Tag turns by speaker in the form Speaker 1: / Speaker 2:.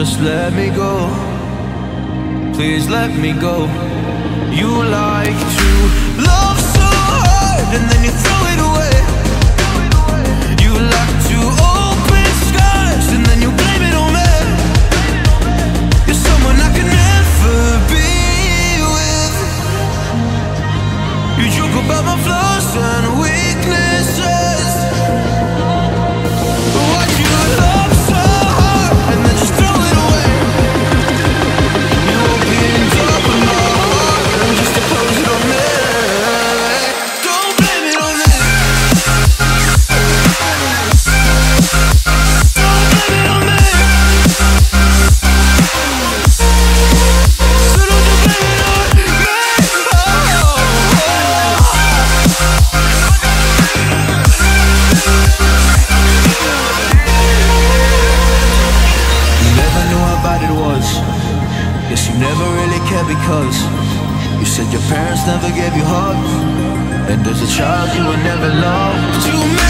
Speaker 1: Just let me go. Please let me go. You like to love. you never really cared because you said your parents never gave you hugs, and as a child you were never loved.